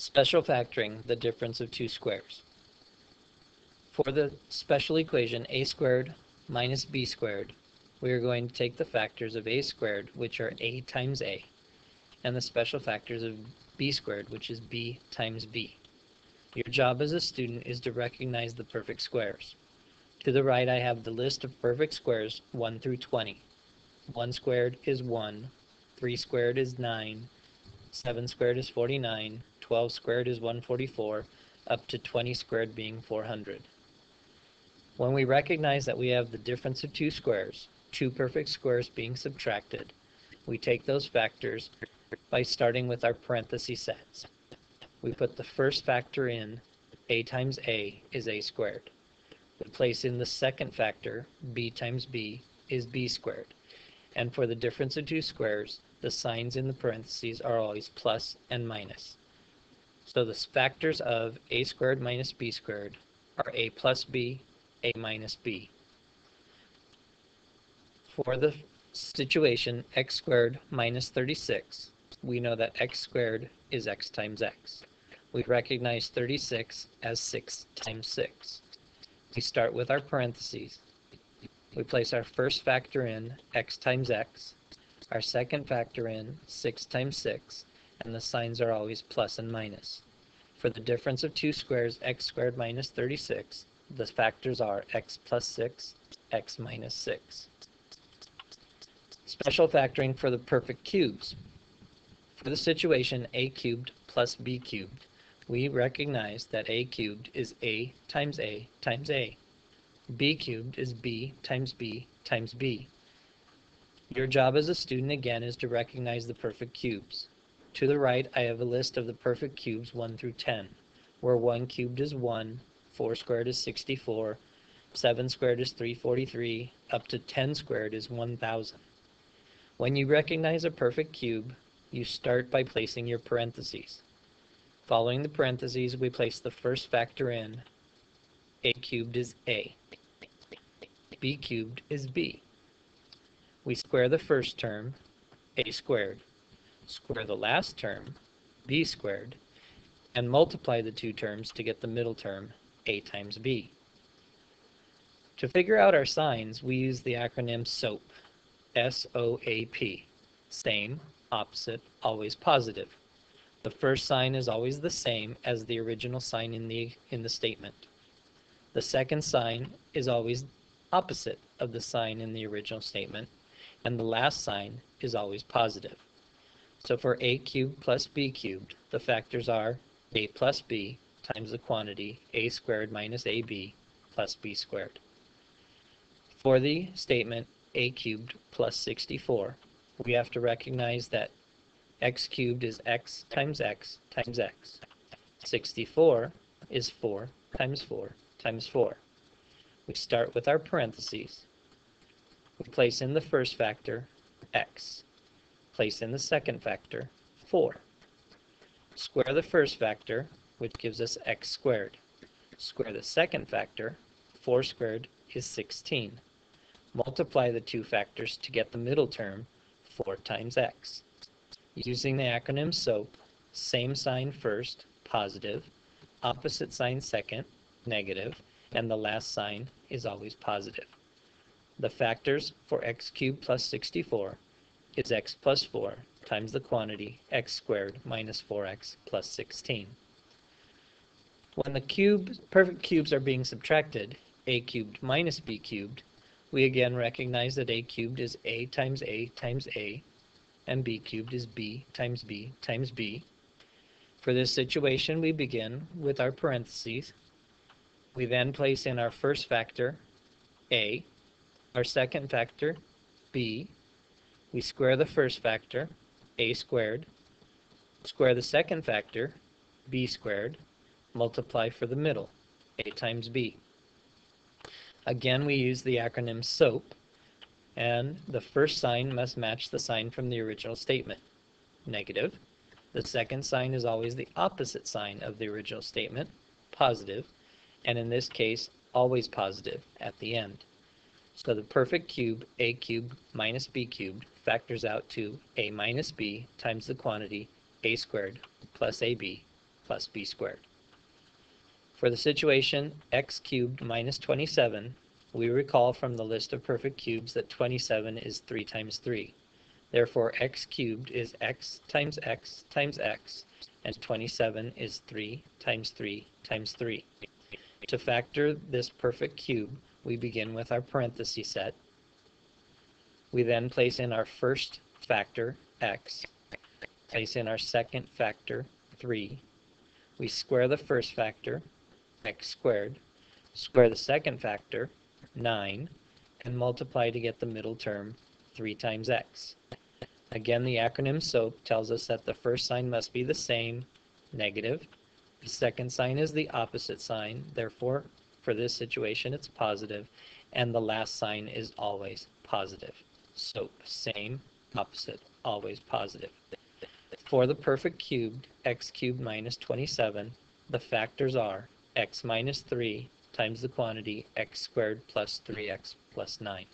Special factoring the difference of two squares. For the special equation a squared minus b squared, we are going to take the factors of a squared, which are a times a, and the special factors of b squared, which is b times b. Your job as a student is to recognize the perfect squares. To the right I have the list of perfect squares 1 through 20. 1 squared is 1, 3 squared is 9, 7 squared is 49, 12 squared is 144, up to 20 squared being 400. When we recognize that we have the difference of two squares, two perfect squares being subtracted, we take those factors by starting with our parenthesis sets. We put the first factor in, a times a is a squared. We place in the second factor, b times b is b squared. And for the difference of two squares, the signs in the parentheses are always plus and minus. So the factors of a squared minus b squared are a plus b, a minus b. For the situation x squared minus 36, we know that x squared is x times x. We recognize 36 as 6 times 6. We start with our parentheses. We place our first factor in, x times x, our second factor in, 6 times 6, and the signs are always plus and minus. For the difference of two squares, x squared minus 36, the factors are x plus 6, x minus 6. Special factoring for the perfect cubes. For the situation a cubed plus b cubed, we recognize that a cubed is a times a times a. b cubed is b times b times b. Your job as a student again is to recognize the perfect cubes. To the right, I have a list of the perfect cubes 1 through 10, where 1 cubed is 1, 4 squared is 64, 7 squared is 343, up to 10 squared is 1000. When you recognize a perfect cube, you start by placing your parentheses. Following the parentheses, we place the first factor in. a cubed is a. b cubed is b. We square the first term, a squared, square the last term, b squared, and multiply the two terms to get the middle term, a times b. To figure out our signs, we use the acronym SOAP, S-O-A-P, same, opposite, always positive. The first sign is always the same as the original sign in the, in the statement. The second sign is always opposite of the sign in the original statement, and the last sign is always positive. So for a cubed plus b cubed, the factors are a plus b times the quantity a squared minus ab plus b squared. For the statement a cubed plus 64, we have to recognize that x cubed is x times x times x. 64 is 4 times 4 times 4. We start with our parentheses. We place in the first factor, x. Place in the second factor, 4. Square the first factor, which gives us x squared. Square the second factor, 4 squared is 16. Multiply the two factors to get the middle term, 4 times x. Using the acronym SOAP, same sign first, positive, opposite sign second, negative, and the last sign is always positive. The factors for x cubed plus 64 is x plus 4 times the quantity x squared minus 4x plus 16. When the cube, perfect cubes are being subtracted, a cubed minus b cubed, we again recognize that a cubed is a times a times a, and b cubed is b times b times b. For this situation, we begin with our parentheses. We then place in our first factor, a, our second factor, b. We square the first factor, a squared. Square the second factor, b squared. Multiply for the middle, a times b. Again, we use the acronym SOAP, and the first sign must match the sign from the original statement, negative. The second sign is always the opposite sign of the original statement, positive, and in this case, always positive at the end. So the perfect cube, a cubed minus b cubed, factors out to a minus b times the quantity a squared plus ab plus b squared. For the situation x cubed minus 27, we recall from the list of perfect cubes that 27 is 3 times 3. Therefore, x cubed is x times x times x, and 27 is 3 times 3 times 3. To factor this perfect cube, we begin with our parenthesis set. We then place in our first factor, x, place in our second factor, 3. We square the first factor, x squared, square the second factor, 9, and multiply to get the middle term, 3 times x. Again, the acronym SOAP tells us that the first sign must be the same, negative. The second sign is the opposite sign, therefore, for this situation, it's positive, and the last sign is always positive. SOAP, same, opposite, always positive. For the perfect cubed, x cubed minus 27, the factors are x minus 3 times the quantity x squared plus 3x plus 9.